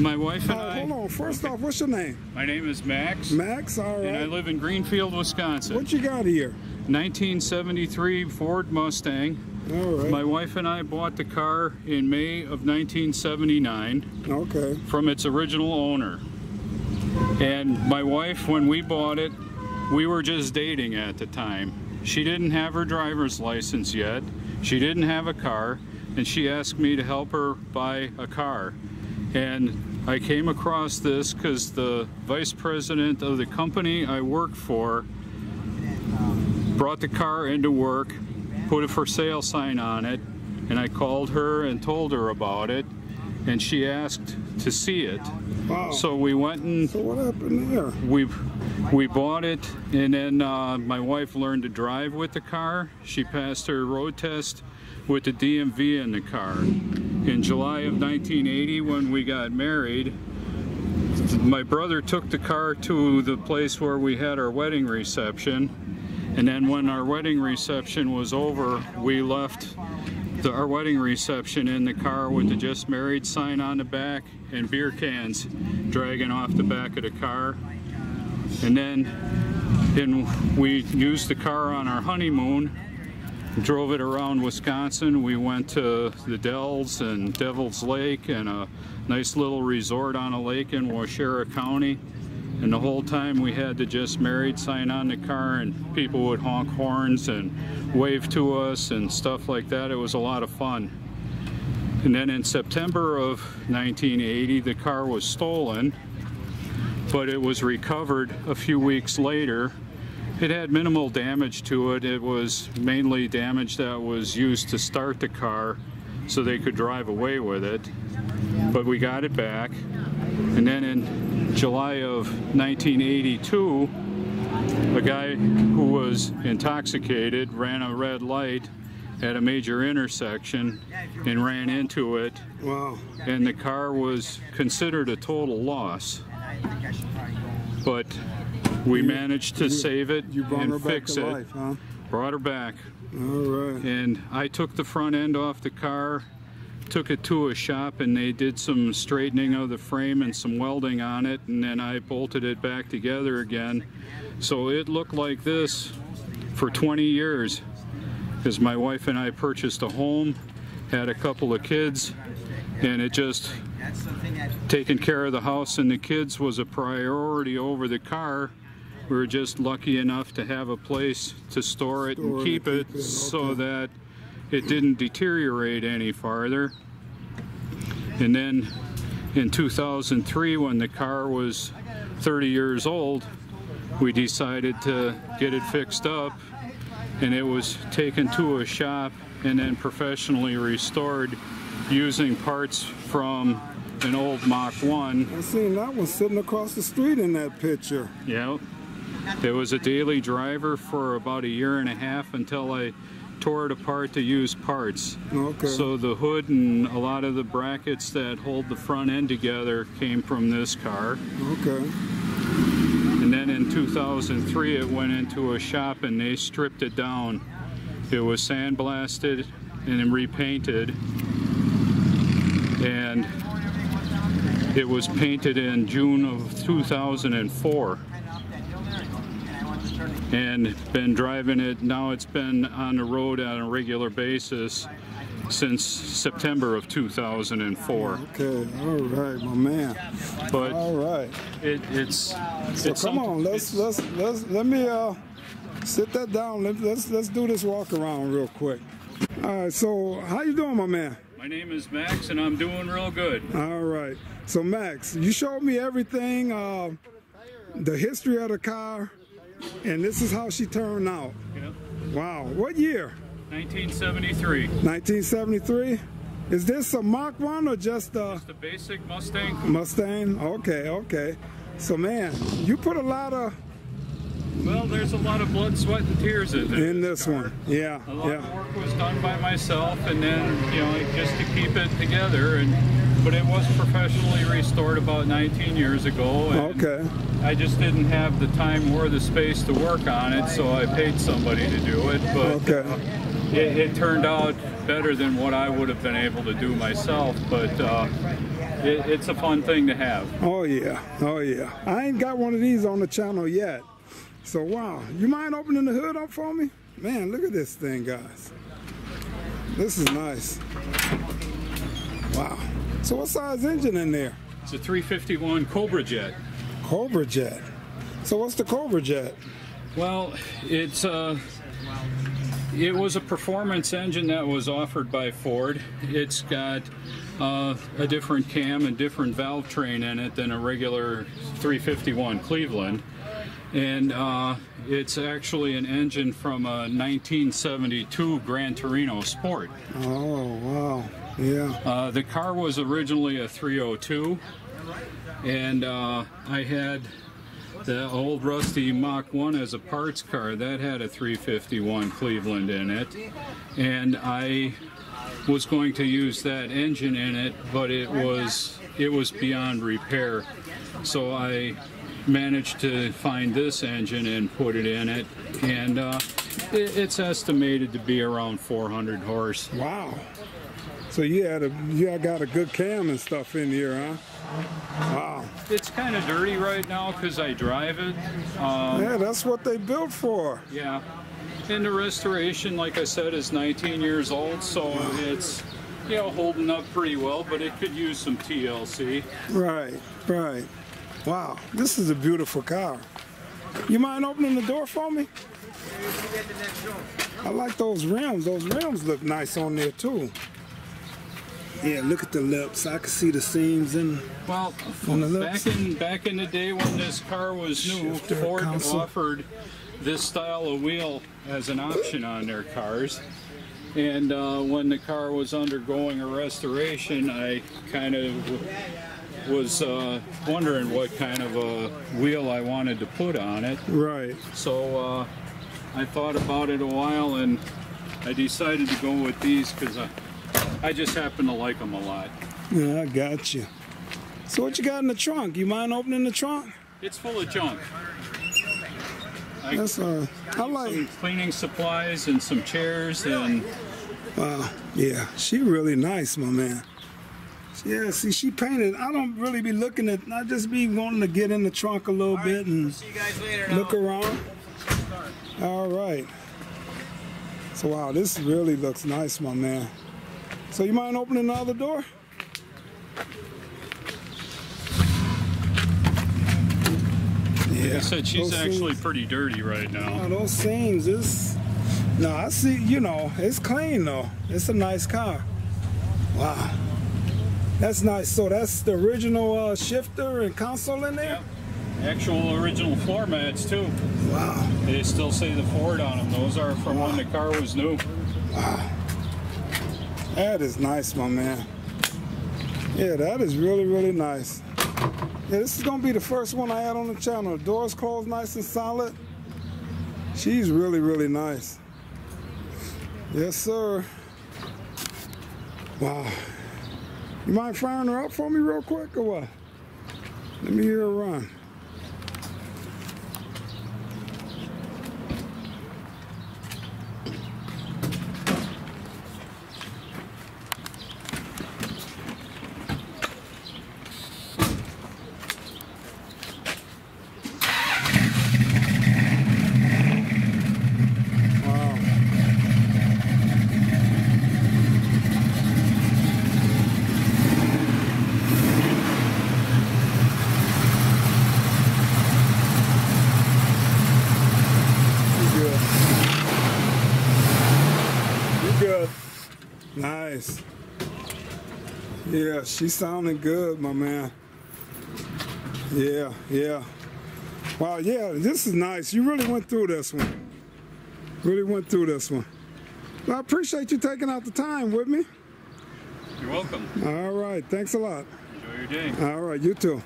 My wife and Oh, I. hold on. First off, what's your name? My name is Max, Max. All and I live in Greenfield, Wisconsin. What you got here? 1973 Ford Mustang. All right. My wife and I bought the car in May of 1979 okay. from its original owner. And my wife, when we bought it, we were just dating at the time. She didn't have her driver's license yet. She didn't have a car, and she asked me to help her buy a car. And I came across this because the vice president of the company I work for brought the car into work, put a for sale sign on it, and I called her and told her about it, and she asked to see it. Wow. So we went and So what happened there? we we bought it, and then uh, my wife learned to drive with the car. She passed her road test with the DMV in the car. In July of 1980, when we got married, my brother took the car to the place where we had our wedding reception. And then when our wedding reception was over, we left the, our wedding reception in the car with the just married sign on the back and beer cans dragging off the back of the car. And then and we used the car on our honeymoon, drove it around Wisconsin. We went to the Dells and Devil's Lake and a nice little resort on a lake in Waushara County. And the whole time we had the just married sign on the car and people would honk horns and wave to us and stuff like that. It was a lot of fun. And then in September of 1980, the car was stolen, but it was recovered a few weeks later. It had minimal damage to it. It was mainly damage that was used to start the car so they could drive away with it. But we got it back. And then in July of 1982, a guy who was intoxicated ran a red light at a major intersection and ran into it Wow. and the car was considered a total loss. But we managed to save it You brought and her back fix to it. life, huh? Brought her back. All right. And I took the front end off the car, took it to a shop, and they did some straightening of the frame and some welding on it, and then I bolted it back together again. So it looked like this for 20 years. Because my wife and I purchased a home, had a couple of kids, and it just taking care of the house and the kids was a priority over the car. We were just lucky enough to have a place to store it Store and keep it keep it, so that it didn't deteriorate any farther. And then in 2003, when the car was 30 years old, we decided to get it fixed up and it was taken to a shop and then professionally restored using parts from an old Mach 1 I seen that one sitting across the street in that picture. Yeah. It was a daily driver for about a year and a half until I tore it apart to use parts. Okay. So the hood and a lot of the brackets that hold the front end together came from this car. Okay. And then in 2003 it went into a shop and they stripped it down. It was sandblasted and then repainted. And it was painted in June of 2004 and been driving it. Now it's been on the road on a regular basis since September of 2004. Okay. All right, my man. But All right. it, it's, So it's come on, let's let's let's let me uh sit that down. Let, let's let's do this walk around real quick. All right. So how you doing, my man? My name is Max and I'm doing real good. All right. So Max, you showed me everything, uh, the history of the car, and this is how she turned out. Yep. Wow. What year? 1973. 1973. Is this a Mach 1 or just a The basic Mustang. Mustang? Okay, okay. So man, you put a lot of Well, there's a lot of blood, sweat, and tears in there. in this one. Yeah, A lot of work was done by myself, and then you know just to keep it together. And but it was professionally restored about 19 years ago. And Okay. I just didn't have the time or the space to work on it, so I paid somebody to do it. But Okay. it, it turned out better than what I would have been able to do myself. But uh, it, it's a fun thing to have. Oh yeah, oh yeah. I ain't got one of these on the channel yet. So wow, you mind opening the hood up for me? Man, look at this thing, guys. This is nice. Wow. So what size engine in there? It's a 351 Cobra Jet. Cobra Jet. So what's the Cobra Jet? Well, it's uh, it was a performance engine that was offered by Ford. It's got uh, a different cam and different valve train in it than a regular 351 Cleveland. And uh, it's actually an engine from a 1972 Gran Torino Sport. Oh wow, yeah. Uh, the car was originally a 302, and uh, I had the old rusty Mach 1 as a parts car that had a 351 Cleveland in it, and I was going to use that engine in it, but it was it was beyond repair, so I managed to find this engine and put it in it, and uh, it, it's estimated to be around 400 horse. Wow. So you had a you got a good cam and stuff in here, huh? Wow. It's kind of dirty right now because I drive it. Um, Yeah, that's what they built for. yeah. And the restoration, like I said, is 19 years old, so it's you know holding up pretty well, but it could use some TLC. Right, right. Wow, this is a beautiful car. You mind opening the door for me? I like those rims. Those rims look nice on there too. Yeah, look at the lips. I can see the seams in. Well, On the back in back in the day when this car was new, Shifter Ford console. offered this style of wheel as an option on their cars. And uh, when the car was undergoing a restoration, I kind of was uh, wondering what kind of a wheel I wanted to put on it. Right. So uh, I thought about it a while and I decided to go with these because I, I just happen to like them a lot. Yeah, I got you. So what you got in the trunk? You mind opening the trunk? It's full of junk. I That's uh, I some like. cleaning supplies and some chairs and Wow. Yeah, she really nice, my man. Yeah, see, she painted. I don't really be looking at. I just be wanting to get in the trunk a little bit and See you guys later. now. look around. All right. So wow, this really looks nice, my man. So you mind opening the other door? Yeah. I said she's those actually seams- pretty dirty right now. Oh, those seams is. No, I see. You know, it's clean though. It's a nice car. Wow. That's nice. So that's the original uh, shifter and console in there. Actual original floor mats too. Wow. They still say the Ford on them. Those are from when the car was new. That is nice, my man. Yeah, that is really, really nice. Yeah, this is gonna be the first one I had on the channel. The doors closed nice and solid. She's really, really nice. Yes, sir. Wow. You mind firing her up for me real quick or what? Let me hear her run. Wow. You good. You good. Nice. Yeah, she's sounding good, my man. Yeah, yeah. Wow, yeah, this is nice. You really went through this one. Really went through this one. Well, I appreciate you taking out the time with me. You're welcome. All right, thanks a lot. Enjoy your day. All right, you too.